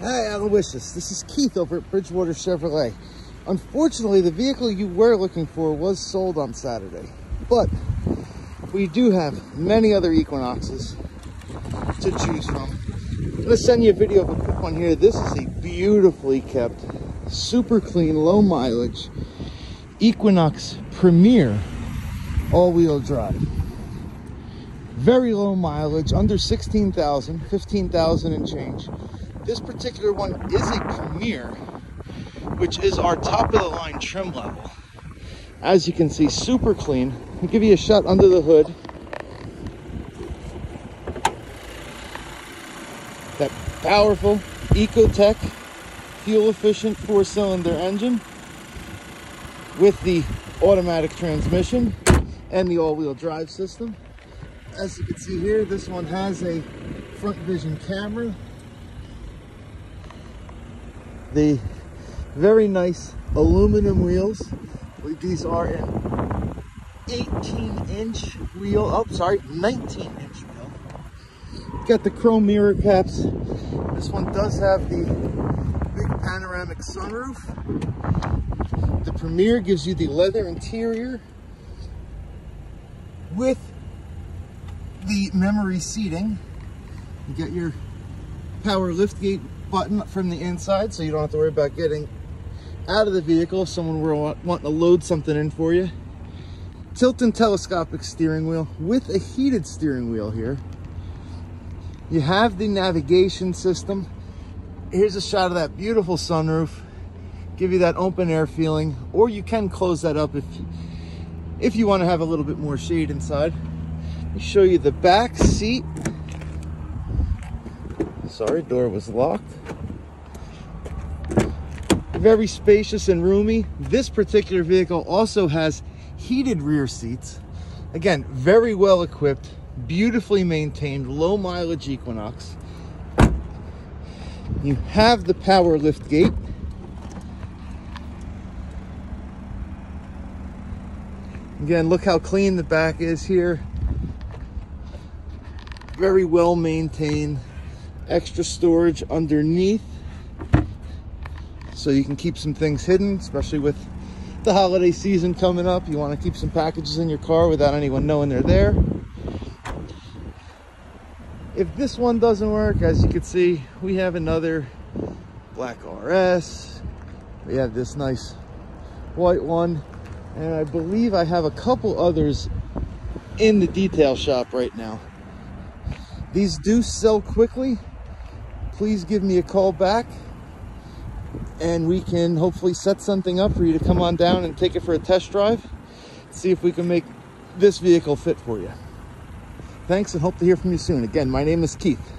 Hi, Aloysius. This is Keith over at Bridgewater Chevrolet. Unfortunately, the vehicle you were looking for was sold on Saturday, but we do have many other Equinoxes to choose from. I'm gonna send you a video of a quick one here. This is a beautifully kept, super clean, low mileage Equinox Premier all-wheel drive. Very low mileage, under 16,000, 15,000 and change. This particular one is a Premier, which is our top of the line trim level. As you can see, super clean. I'll give you a shot under the hood. That powerful Ecotec fuel efficient four cylinder engine with the automatic transmission and the all-wheel drive system. As you can see here, this one has a front vision camera. The very nice aluminum wheels. These are an 18 inch wheel. Oh, sorry, 19 inch wheel. Got the chrome mirror caps. This one does have the big panoramic sunroof. The Premier gives you the leather interior with the memory seating. You get your power lift gate button from the inside so you don't have to worry about getting out of the vehicle if someone were wanting to load something in for you. Tilt and telescopic steering wheel with a heated steering wheel here. You have the navigation system. Here's a shot of that beautiful sunroof. Give you that open air feeling, or you can close that up if, if you want to have a little bit more shade inside. Let me show you the back seat. Sorry, door was locked. Very spacious and roomy. This particular vehicle also has heated rear seats. Again, very well equipped, beautifully maintained, low mileage Equinox. You have the power lift gate. Again, look how clean the back is here. Very well maintained. Extra storage underneath. So you can keep some things hidden, especially with the holiday season coming up. You want to keep some packages in your car without anyone knowing they're there. If this one doesn't work, as you can see, we have another black RS. We have this nice white one. And I believe I have a couple others in the detail shop right now. These do sell quickly. Please give me a call back and we can hopefully set something up for you to come on down and take it for a test drive. See if we can make this vehicle fit for you. Thanks and hope to hear from you soon. Again, my name is Keith.